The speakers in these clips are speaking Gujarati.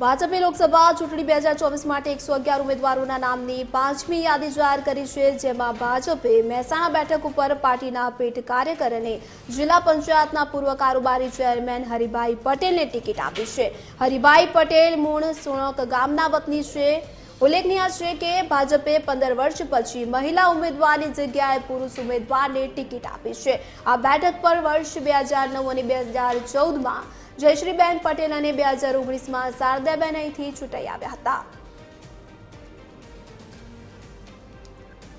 ભાજપે લોકસભા ચૂંટણી બે હજાર ચોવીસ માટે એકસો અગિયાર ઉમેદવારોના નામની પાંચમી યાદી જાહેર કરી છે, જેમાં ભાજપે મહેસાણા બેઠક ઉપર પાર્ટીના પેટ કાર્યકર અને જિલ્લા પંચાયતના પૂર્વ કારોબારી ચેરમેન હરિભાઈ પટેલને ટિકિટ આપી છે. હરિભાઈ પટેલ મૂળ સુણક ગામના વતની છે. ઉલ્લેખનીય છે કે ભાજપે પંદર વર્ષ પછી મહિલા ઉમેદવારની જગ્યાએ પુરુષ ઉમેદવારને ટિકિટ આપી છે. આ બેઠક પર વર્ષ બે હજાર નવ અને બે હજાર ચૌદમાં જયશ્રીબેન પટેલ અને બે હજાર ઓગણીસમાં શારદાબેન અહીંથી ચૂંટાઈ આવ્યા હતા.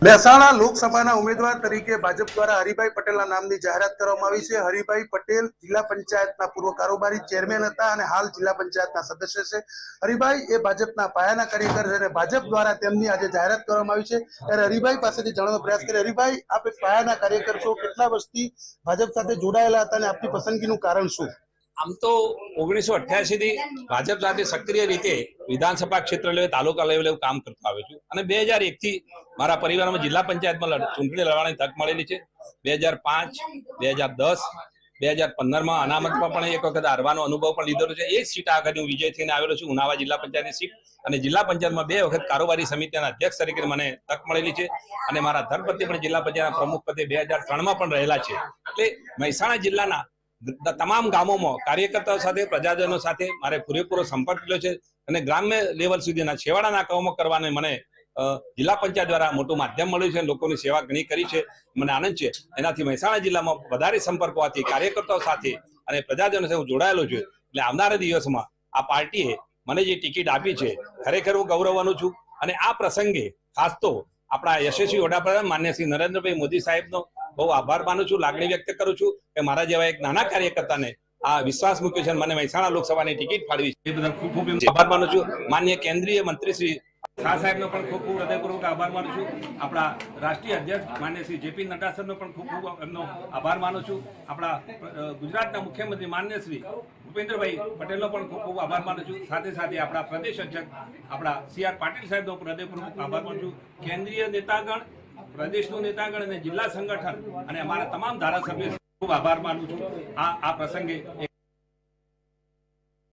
મહેસાણા લોકસભાના ઉમેદવાર તરીકે ભાજપ દ્વારા હરિભાઈ પટેલના નામની જાહેરાત કરવામાં આવી છે. હરિભાઈ પટેલ જિલ્લા પંચાયતના પૂર્વ કારોબારી ચેરમેન હતા અને હાલ જિલ્લા પંચાયતના સદસ્ય છે. હરિભાઈ એ ભાજપના પાયાના કાર્યકર છે અને ભાજપ દ્વારા તેમની આજે જાહેરાત કરવામાં આવી છે. ત્યારે હરિભાઈ પાસેથી જાણવાનો પ્રયાસ કરે હરિભાઈ, આપ પાયાના કાર્યકર છો. કેટલા વર્ષથી ભાજપ સાથે જોડાયેલા હતા અને આપની પસંદગીનું કારણ શું? આમ તો ઓગણીસો અઠ્યાસી થી ભાજપ સાથે સક્રિય રીતે વિધાનસભા ક્ષેત્ર લેવલે, તાલુકા લેવલે કામ કરતો આવ્યો છું. અને બે હજાર એક થી મારા પરિવારમાં જિલ્લા પંચાયતમાં ચૂંટણી લડવાની તક મળેલી છે. બે હજાર પાંચ, બે હજાર દસ, બે હજાર પંદરમાં અનામતમાં પણ એક વખત હારવાનો અનુભવ પણ લીધેલો છે. એ જ સીટ આગળ હું વિજય થઈને આવેલો છું, ઉનાવા જિલ્લા પંચાયતની સીટ. અને જિલ્લા પંચાયતમાં બે વખત કારોબારી સમિતિના અધ્યક્ષ તરીકે મને તક મળેલી છે. અને મારા ધર્મપતિ પણ જિલ્લા પંચાયતના પ્રમુખ પદે બે હજાર ત્રણમાં પણ રહેલા છે. એટલે મહેસાણા જિલ્લાના તમામ ગામોમાં કાર્યકર્તાઓ સાથે, પ્રજાજનો સાથે મારે પૂરેપૂરો સંપર્ક કર્યો છે અને ગ્રામ્ય લેવલ સુધીના છેવાડાના કામો કરવાને મને જિલ્લા પંચાયત દ્વારા મોટું માધ્યમ મળ્યું છે, લોકોની સેવા ઘણી કરી છે, મને આનંદ છે. એનાથી મહેસાણા જિલ્લામાં વધારે સંપર્ક હોવાથી કાર્યકર્તાઓ સાથે અને પ્રજાજનો સાથે હું જોડાયેલો છું. એટલે આવનારા દિવસમાં આ પાર્ટીએ મને જે ટિકિટ આપી છે, ખરેખર હું ગૌરવવાનું છું. અને આ પ્રસંગે ખાસ તો આપણા યશસ્વી વડાપ્રધાન માન્ય શ્રી નરેન્દ્રભાઈ મોદી સાહેબનો બહુ આભાર માનું છું લાગણી વ્યક્ત કરું છું કે મારા જેવા એક નાના કાર્યકર્તાને આ વિશ્વાસ મૂક્યો છે મને મહેસાણા લોકસભાની ટિકિટ ફાળવી છે. એ બદલ ખૂબ ખૂબ આભાર માનું છું. માન્ય કેન્દ્રીય મંત્રી શ્રી શાહ સાહેબનો પણ ખૂબ ખૂબ હૃદયપૂર્વક આભાર માનું છું. આપણા રાષ્ટ્રીય અધ્યક્ષ માન્ય શ્રી જેપી નડ્ડા સરનો પણ ખૂબ ખૂબ એમનો આભાર માનું છું. આપણા ગુજરાતના મુખ્યમંત્રી માન્ય શ્રી ભૂપેન્દ્રભાઈ પટેલનો પણ ખૂબ ખૂબ આભાર માનું છું. સાથે સાથે આપણા પ્રદેશ અધ્યક્ષ આપણા સી આર પાટીલ સાહેબનો પણ હૃદયપૂર્વક આભાર માનું છું. કેન્દ્રીય નેતાગણ પ્રદેશનું નેતાગણ અને જિલ્લા સંગઠન અને અમારા તમામ ધારાસભ્યો ખૂબ આભાર માનું છું. આ આ પ્રસંગે